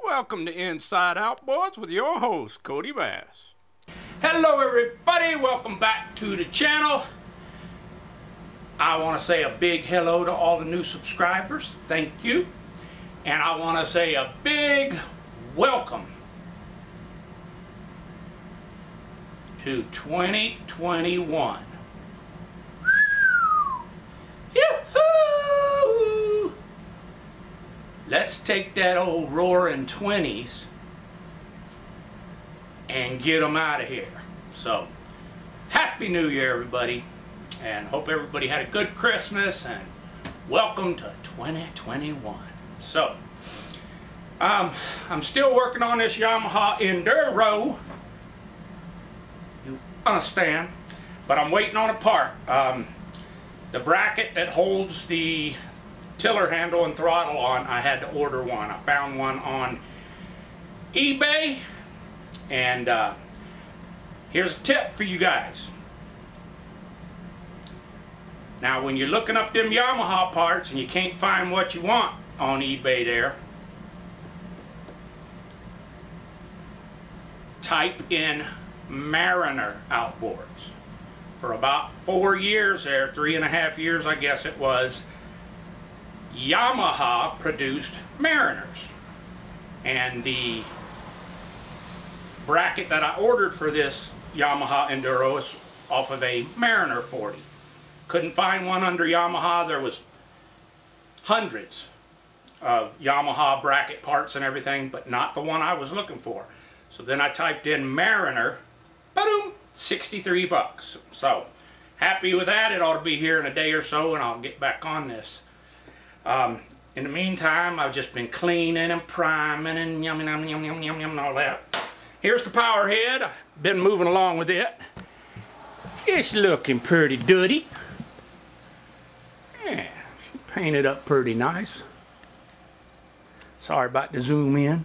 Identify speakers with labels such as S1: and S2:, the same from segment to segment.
S1: Welcome to Inside Outboards with your host, Cody Bass.
S2: Hello everybody, welcome back to the channel. I want to say a big hello to all the new subscribers, thank you. And I want to say a big welcome to 2021. Let's take that old roaring 20s and get them out of here. So, Happy New Year, everybody, and hope everybody had a good Christmas, and welcome to 2021. So, um, I'm still working on this Yamaha Enduro. You understand? But I'm waiting on a part. Um, the bracket that holds the tiller handle and throttle on, I had to order one. I found one on eBay and uh, here's a tip for you guys. Now when you're looking up them Yamaha parts and you can't find what you want on eBay there, type in Mariner outboards. For about four years there, three and a half years I guess it was, Yamaha produced Mariners. And the bracket that I ordered for this Yamaha Enduro is off of a Mariner 40. Couldn't find one under Yamaha. There was hundreds of Yamaha bracket parts and everything, but not the one I was looking for. So then I typed in Mariner, boom, 63 bucks. So happy with that. It ought to be here in a day or so and I'll get back on this. Um, in the meantime, I've just been cleaning and priming and yum yum yum yum yum yum and all that. Here's the power head. Been moving along with it. It's looking pretty dirty. Yeah, she painted up pretty nice. Sorry about the zoom in.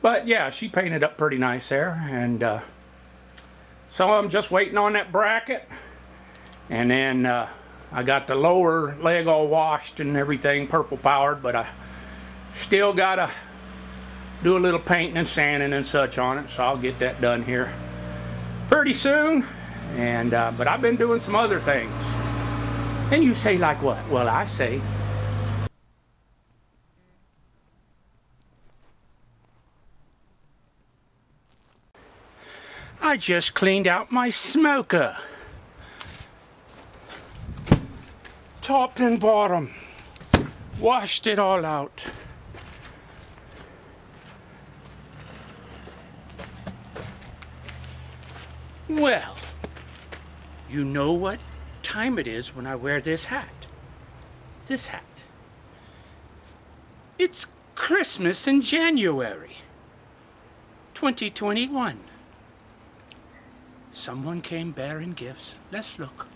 S2: But yeah, she painted up pretty nice there. And uh, so I'm just waiting on that bracket. And then uh, I got the lower leg all washed and everything, purple powered. But I still got to do a little painting and sanding and such on it so I'll get that done here pretty soon. And uh, but I've been doing some other things. And you say like what? Well I say I just cleaned out my smoker top and bottom washed it all out Well, you know what time it is when I wear this hat. This hat. It's Christmas in January 2021. Someone came bearing gifts. Let's look.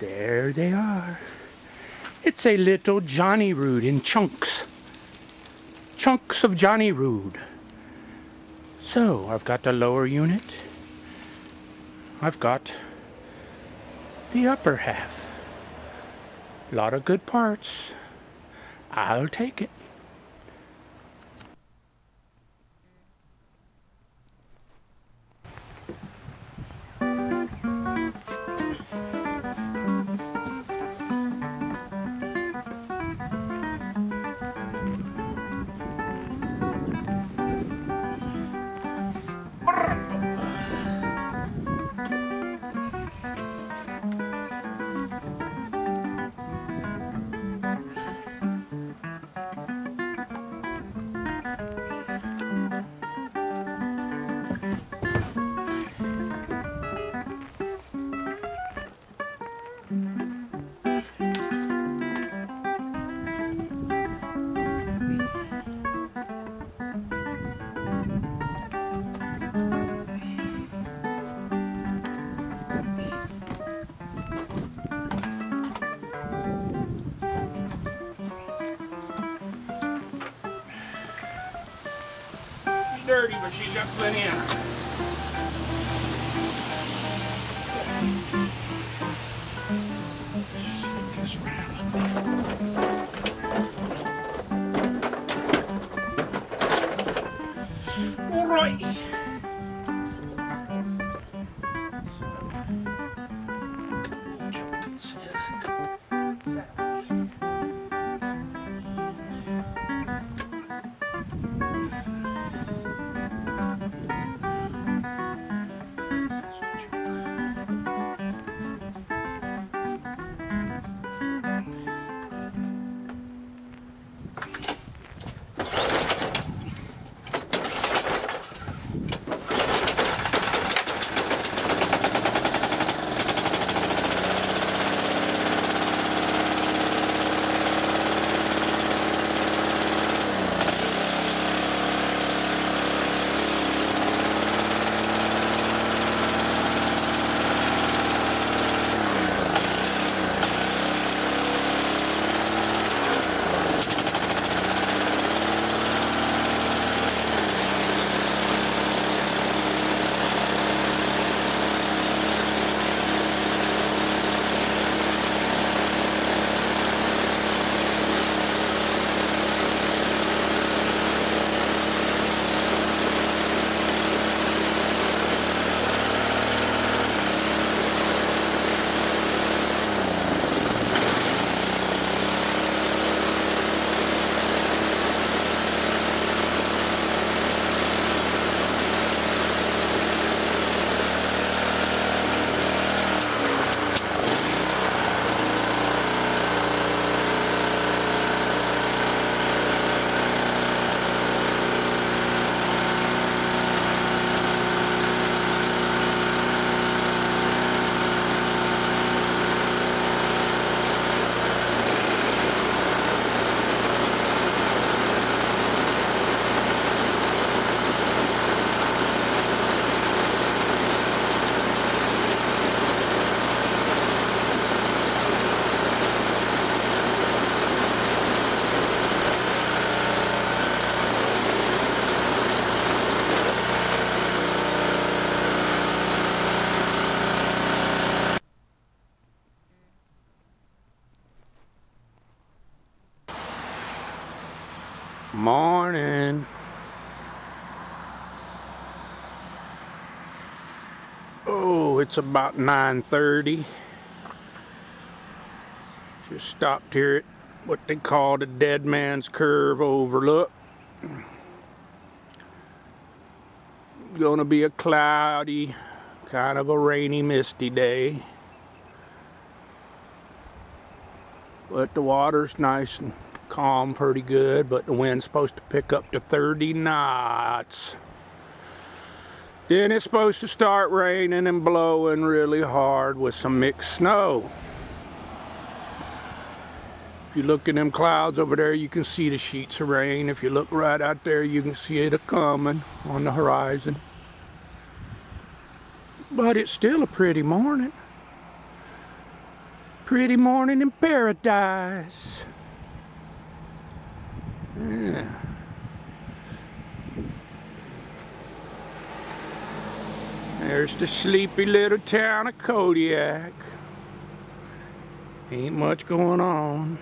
S2: There they are. It's a little Johnny Rude in chunks chunks of Johnny Rude. So, I've got the lower unit. I've got the upper half. A lot of good parts. I'll take it. She's got plenty in her. It's about 9.30. Just stopped here at what they call the Dead Man's Curve Overlook. Gonna be a cloudy, kind of a rainy, misty day. But the water's nice and calm pretty good, but the wind's supposed to pick up to 30 knots. Then it's supposed to start raining and blowing really hard with some mixed snow. If you look in them clouds over there, you can see the sheets of rain. If you look right out there, you can see it coming on the horizon. But it's still a pretty morning. Pretty morning in paradise. Yeah. There's the sleepy little town of Kodiak. Ain't much going on.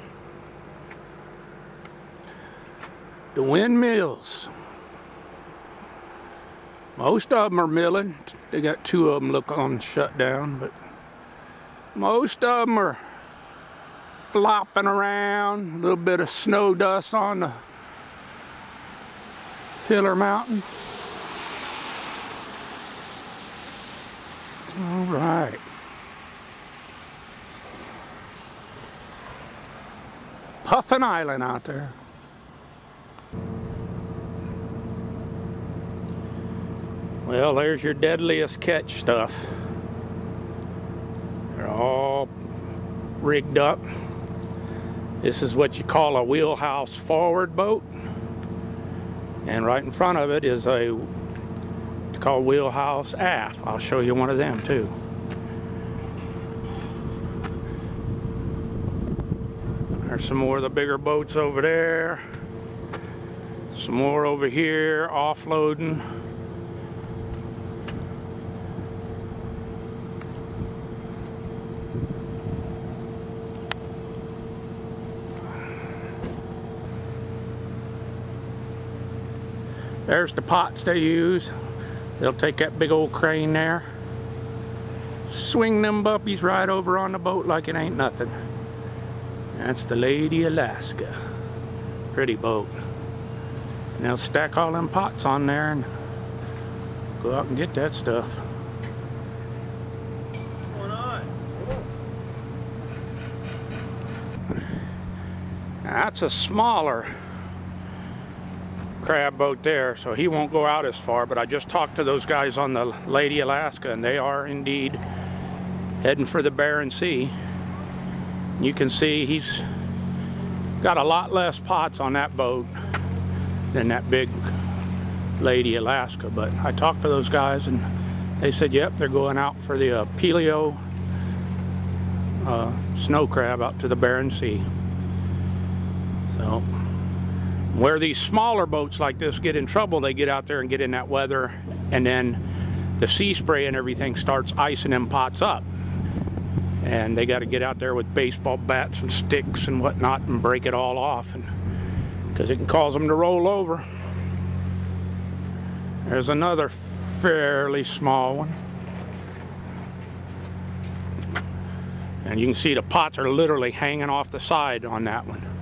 S2: The windmills. Most of them are milling. They got two of them look on shut down, but most of them are flopping around. A little bit of snow dust on the Pillar Mountain. All right. Puffin Island out there. Well, there's your deadliest catch stuff. They're all rigged up. This is what you call a wheelhouse forward boat. And right in front of it is a called wheelhouse aft. I'll show you one of them too. There's some more of the bigger boats over there. Some more over here offloading. There's the pots they use. They'll take that big old crane there, swing them buppies right over on the boat like it ain't nothing. That's the Lady Alaska. Pretty boat. And they'll stack all them pots on there and go out and get that stuff.
S3: What's going on?
S2: That's a smaller crab boat there, so he won't go out as far. But I just talked to those guys on the Lady Alaska, and they are indeed heading for the Bering Sea. You can see he's got a lot less pots on that boat than that big Lady Alaska. But I talked to those guys, and they said, yep, they're going out for the uh, opilio uh, snow crab out to the Bering Sea. So, where these smaller boats like this get in trouble, they get out there and get in that weather, and then the sea spray and everything starts icing them pots up. And they got to get out there with baseball bats and sticks and whatnot and break it all off, because it can cause them to roll over. There's another fairly small one. And you can see the pots are literally hanging off the side on that one.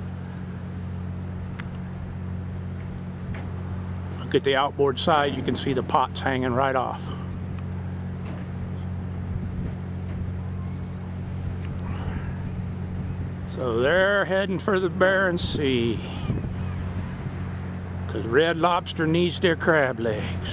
S2: Look at the outboard side, you can see the pots hanging right off. So they're heading for the Bering Sea. Because red lobster needs their crab legs.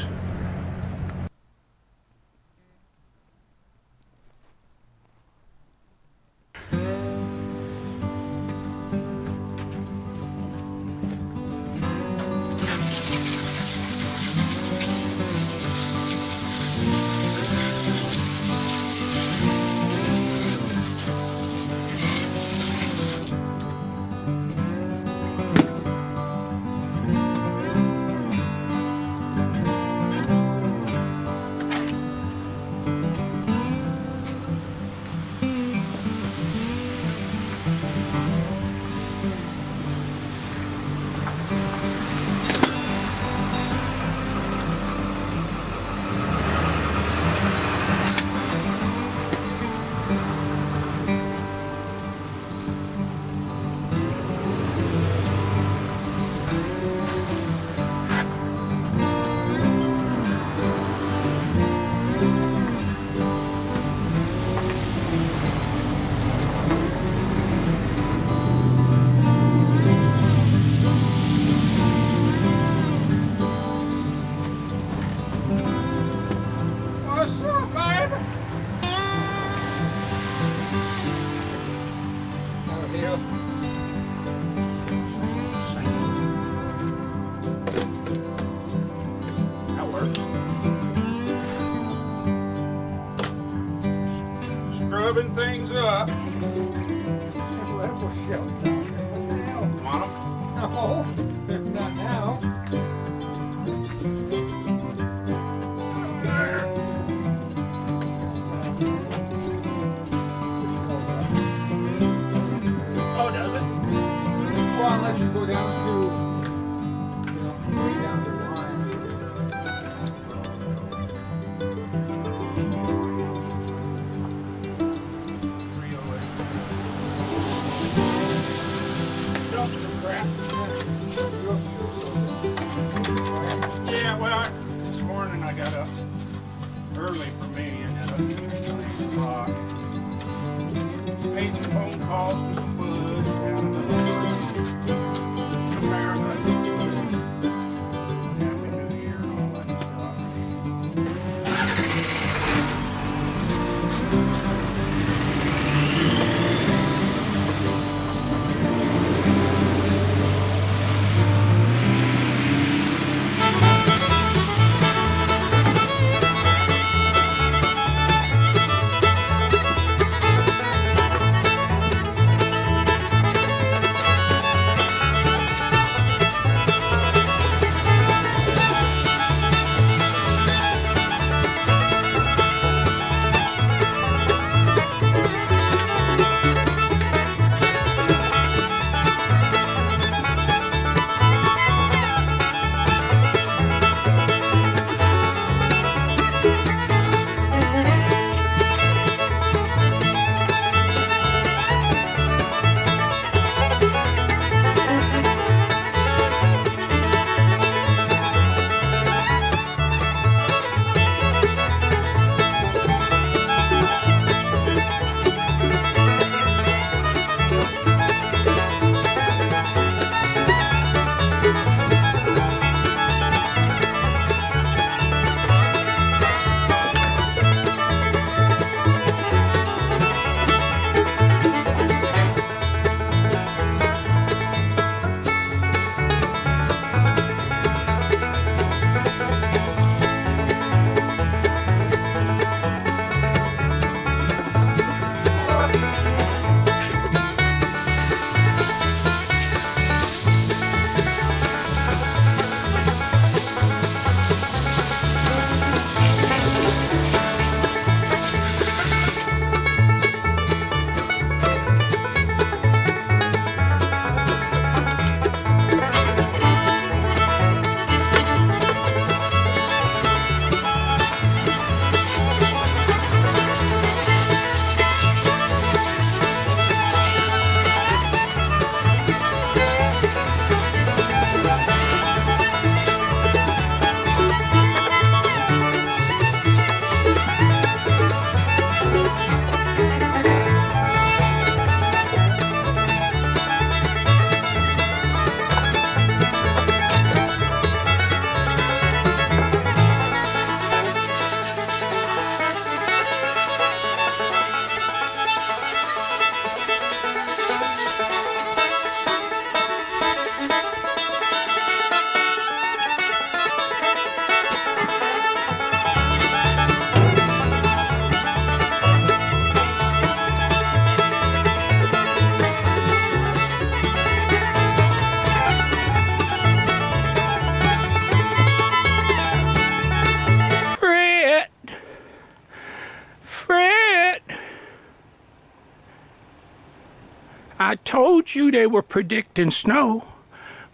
S3: You
S2: they were predicting snow.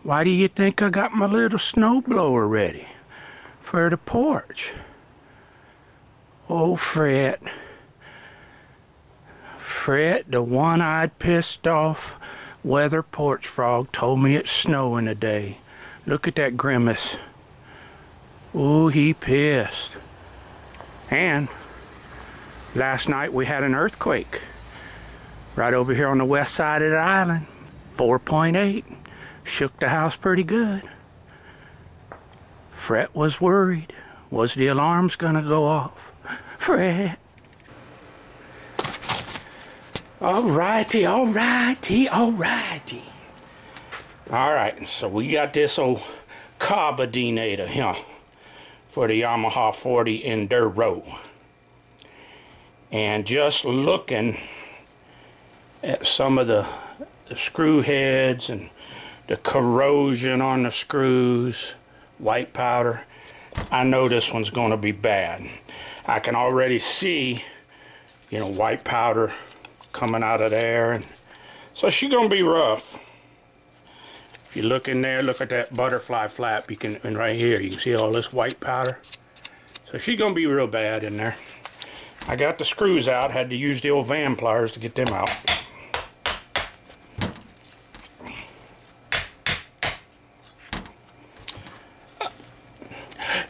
S2: Why do you think I got my little snow blower ready for the porch? Oh, Fred. Fred, the one-eyed pissed off weather porch frog told me it's snowing today. Look at that grimace. Oh, he pissed. And last night we had an earthquake right over here on the west side of the island. 4.8. Shook the house pretty good. Fred was worried. Was the alarms gonna go off? Fred. Alrighty, alrighty, alrighty. Alright, so we got this old carburetor here for the Yamaha 40 Enduro. And just looking at some of the, the screw heads and the corrosion on the screws, white powder, I know this one's going to be bad. I can already see, you know, white powder coming out of there. and So she's going to be rough. If you look in there, look at that butterfly flap. You can, and right here, you can see all this white powder. So she's going to be real bad in there. I got the screws out, had to use the old Vampliers to get them out.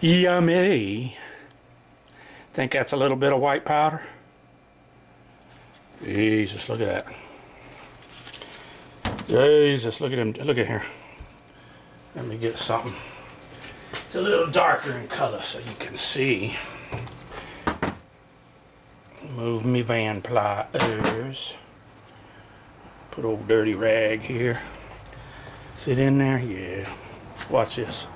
S2: Yummy. Think that's a little bit of white powder? Jesus, look at that. Jesus, look at him. Look at here. Let me get something. It's a little darker in color so you can see. Move me Vampliers. Put old dirty rag here. Sit in there? Yeah. Watch this.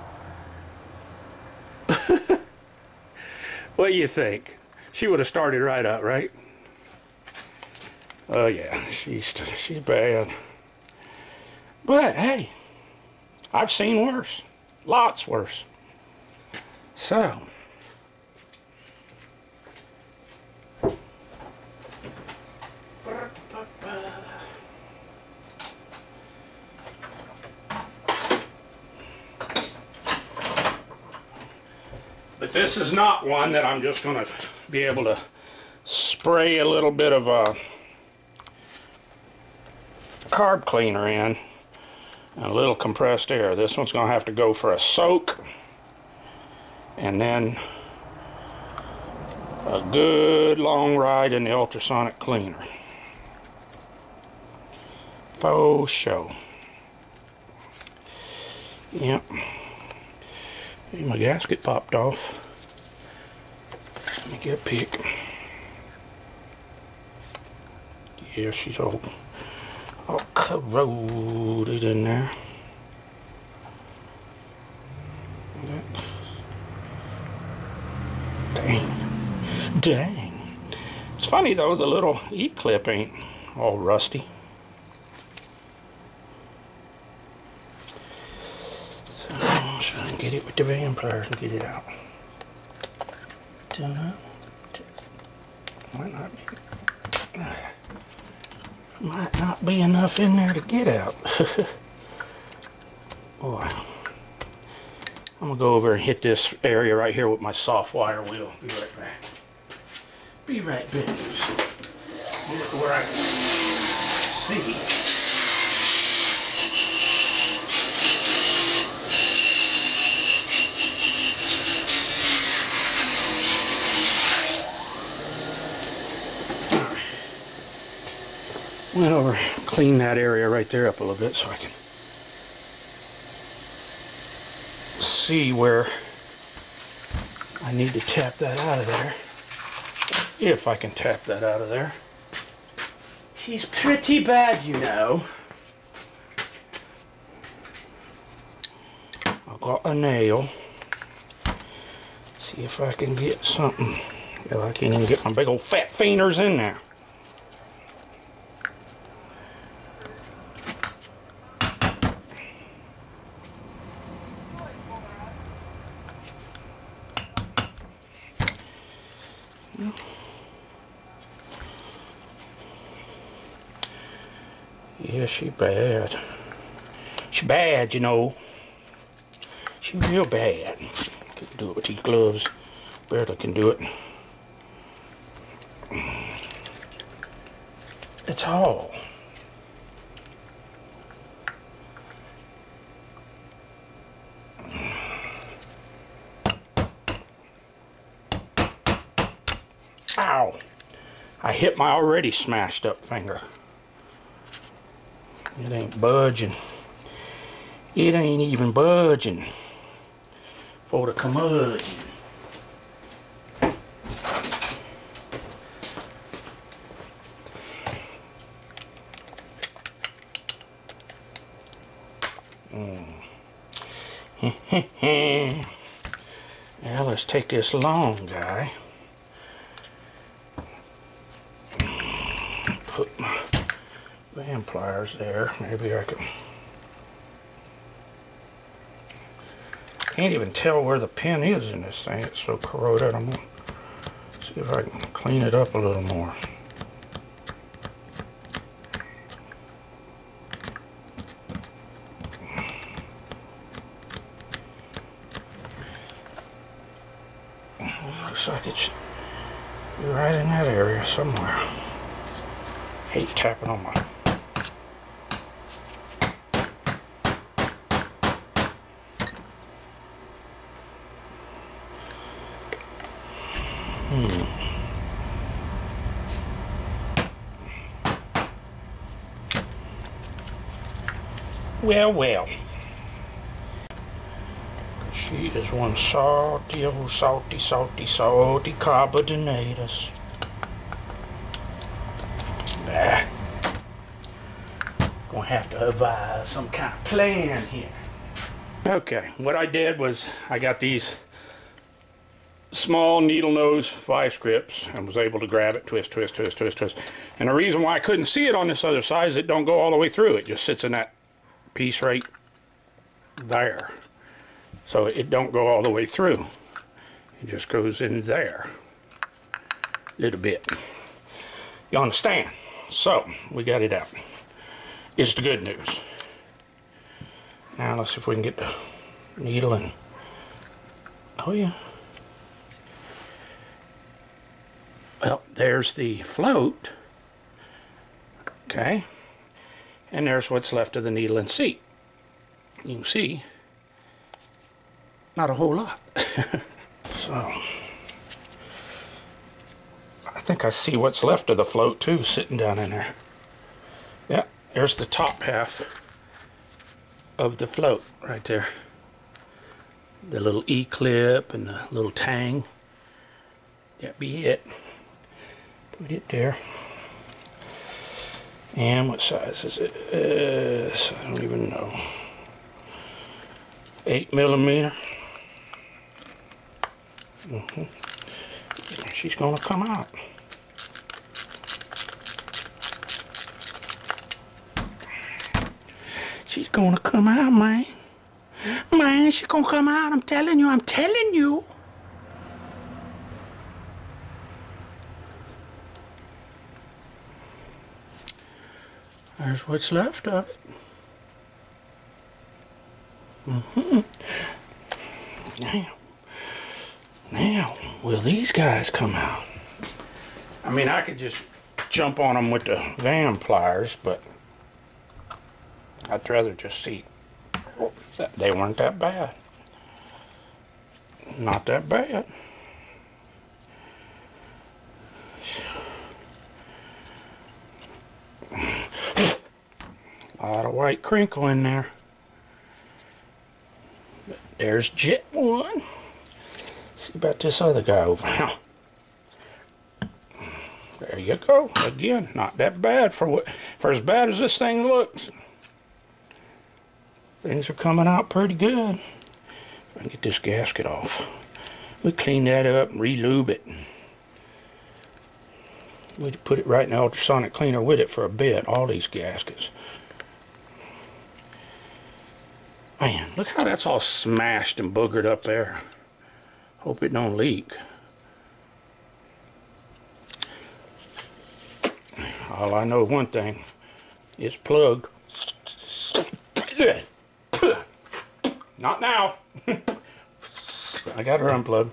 S2: What do you think? She would have started right up, right? Oh yeah, she's she's bad. But hey, I've seen worse. Lots worse. So But this is not one that I'm just going to be able to spray a little bit of a carb cleaner in and a little compressed air. This one's going to have to go for a soak and then a good long ride in the ultrasonic cleaner. Faux show. Yep. My gasket popped off. Me get a pick. Yeah, she's all, all corroded in there. Dang. Dang. It's funny though, the little E-clip ain't all rusty. get it with the Vampliers and get it out. Might not be, might not be enough in there to get out. Boy. I'm gonna go over and hit this area right here with my soft wire wheel. Be right back. Be right back. To where I can see. Went over, clean that area right there up a little bit so I can see where I need to tap that out of there. If I can tap that out of there. She's pretty bad, you know. I've got a nail. See if I can get something. Well, I can't even get my big old fat fingers in there. Yeah, she bad. She bad, you know. She real bad. Can do it with these gloves. Barely can do it. It's all. Ow! I hit my already smashed up finger. It ain't budging. It ain't even budging for the curmudgeon. Mm. now let's take this long guy. Put my Vampliers there. Maybe I can. Can't even tell where the pin is in this thing. It's so corroded. I'm gonna see if I can clean it up a little more. Looks like it's right in that area somewhere. Hate tapping on my Well, well. She is one salty, oh, salty, salty, salty carbonatus. Nah. Gonna have to devise some kind of plan here. Okay, what I did was I got these small needle nose vice grips and was able to grab it, twist, twist, twist, twist, twist. And the reason why I couldn't see it on this other side is it don't go all the way through. It just sits in that piece right there. So it don't go all the way through. It just goes in there a little bit. You understand? So we got it out. It's the good news. Now let's see if we can get the needle in. Oh yeah. Well, there's the float. Okay. And there's what's left of the needle and seat. You can see, not a whole lot. so, I think I see what's left of the float too, sitting down in there. Yeah, there's the top half of the float right there. The little E-clip and the little tang. That be it. Put it there. And what size is it? Uh, I don't even know. Eight millimeter. Mm -hmm. She's gonna come out. She's gonna come out, man. Man, she's gonna come out. I'm telling you, I'm telling you. There's what's left of it. Mm -hmm. Now, now, will these guys come out? I mean, I could just jump on them with the Vampliers, but I'd rather just see. They weren't that bad. Not that bad. Lot of white crinkle in there. But there's jet one. see about this other guy over now. There you go. Again, not that bad for what for as bad as this thing looks. Things are coming out pretty good. If I can get this gasket off. We clean that up and re-lube it. We put it right in the ultrasonic cleaner with it for a bit, all these gaskets. Man, look how that's all smashed and boogered up there. Hope it don't leak. All I know one thing, it's plugged. Not now. I got her unplugged.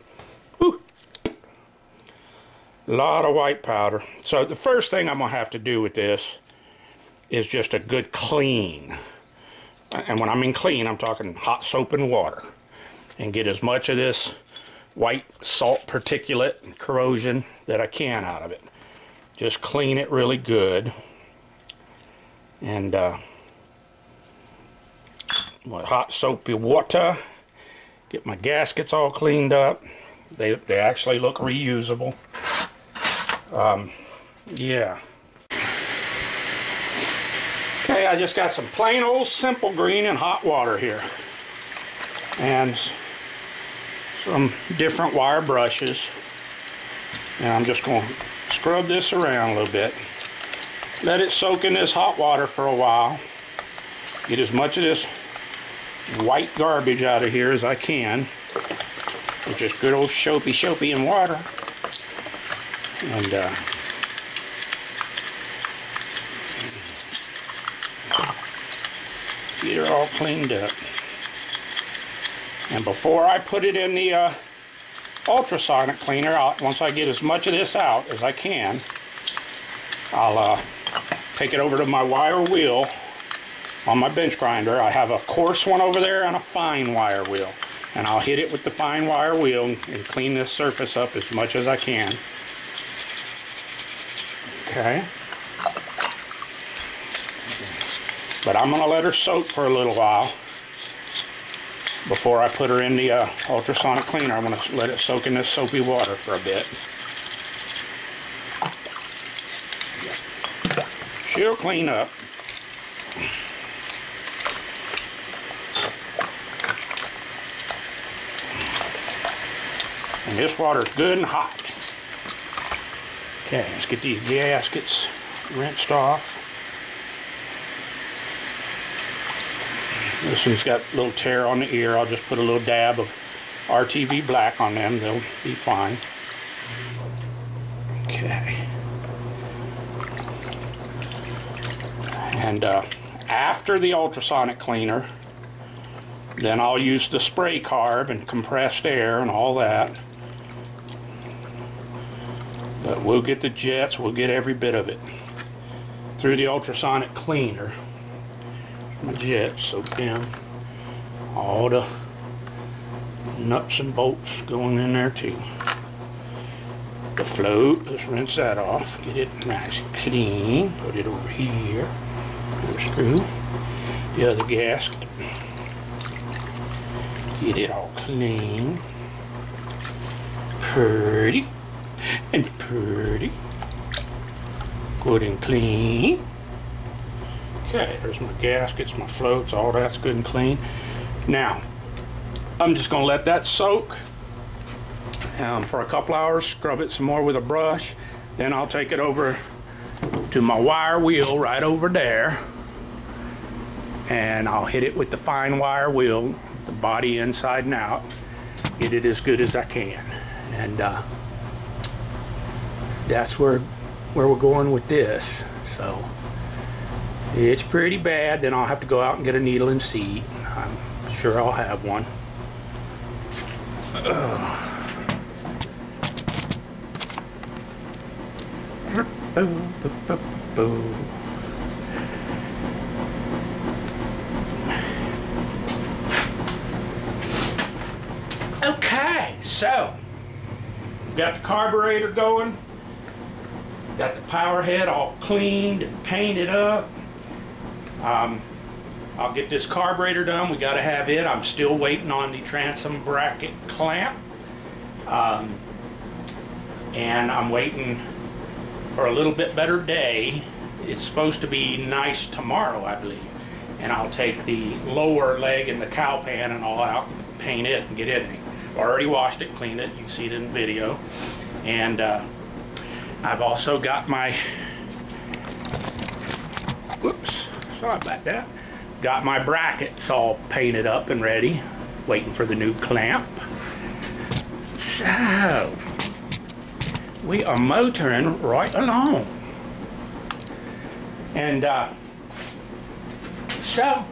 S2: A lot of white powder. So the first thing I'm to have to do with this is just a good clean. And when I mean clean, I'm talking hot soap and water. And get as much of this white salt particulate and corrosion that I can out of it. Just clean it really good. And uh, with hot soapy water, get my gaskets all cleaned up. They, they actually look reusable. Um, yeah. Okay, I just got some plain old simple green and hot water here. And some different wire brushes. And I'm just going to scrub this around a little bit. Let it soak in this hot water for a while. Get as much of this white garbage out of here as I can. With just good old soapy soapy and water. And uh, it all cleaned up. And before I put it in the uh, ultrasonic cleaner, I'll, once I get as much of this out as I can, I'll uh, take it over to my wire wheel on my bench grinder. I have a coarse one over there and a fine wire wheel. And I'll hit it with the fine wire wheel and clean this surface up as much as I can. Okay. But I'm going to let her soak for a little while before I put her in the uh, ultrasonic cleaner. I'm going to let it soak in this soapy water for a bit. She'll clean up. And this water's good and hot. Okay, let's get these gaskets rinsed off. This one's got a little tear on the ear. I'll just put a little dab of RTV black on them. They'll be fine. Okay. And uh, after the ultrasonic cleaner, then I'll use the spray carb and compressed air and all that. But we'll get the jets, we'll get every bit of it through the ultrasonic cleaner. My jets soaked in. All the nuts and bolts going in there too. The float, let's rinse that off. Get it nice and clean. Put it over here. Screw the other gasket. Get it all clean. Pretty and pretty. Good and clean. Okay, there's my gaskets, my floats, all that's good and clean. Now, I'm just gonna let that soak um, for a couple hours, scrub it some more with a brush. Then I'll take it over to my wire wheel right over there. And I'll hit it with the fine wire wheel, the body inside and out. Get it as good as I can. And uh, that's where where we're going with this. So it's pretty bad. Then I'll have to go out and get a needle and seat. I'm sure I'll have one. Okay, so got the carburetor going. Got the power head all cleaned and painted up. Um, I'll get this carburetor done. We got to have it. I'm still waiting on the transom bracket clamp. Um, and I'm waiting for a little bit better day. It's supposed to be nice tomorrow, I believe. And I'll take the lower leg and the cow pan and all out paint it and get it. In. Already washed it, cleaned it. You can see it in the video. And uh, I've also got my, whoops, sorry about that. Got my brackets all painted up and ready, waiting for the new clamp. So, we are motoring right along. And uh, So,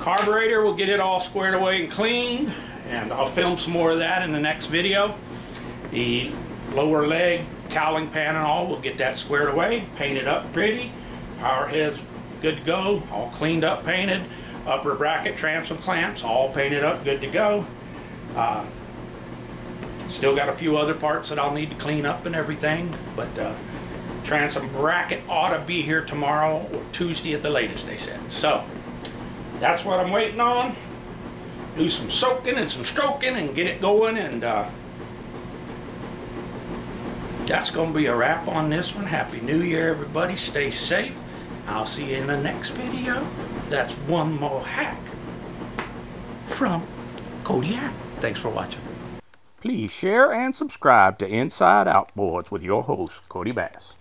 S2: carburetor, we'll get it all squared away and cleaned, and I'll film some more of that in the next video. The lower leg, cowling pan and all, we'll get that squared away, painted up pretty. Power head's good to go, all cleaned up, painted. Upper bracket transom clamps, all painted up, good to go. Uh, still got a few other parts that I'll need to clean up and everything, but uh, transom bracket ought to be here tomorrow or Tuesday at the latest, they said. So, that's what I'm waiting on. Do some soaking and some stroking and get it going and uh, that's going to be a wrap on this one. Happy New Year, everybody. Stay safe. I'll see you in the next video. That's one more hack from Kodiak. Thanks for watching.
S4: Please share and subscribe to Inside Outboards with your host, Cody Bass.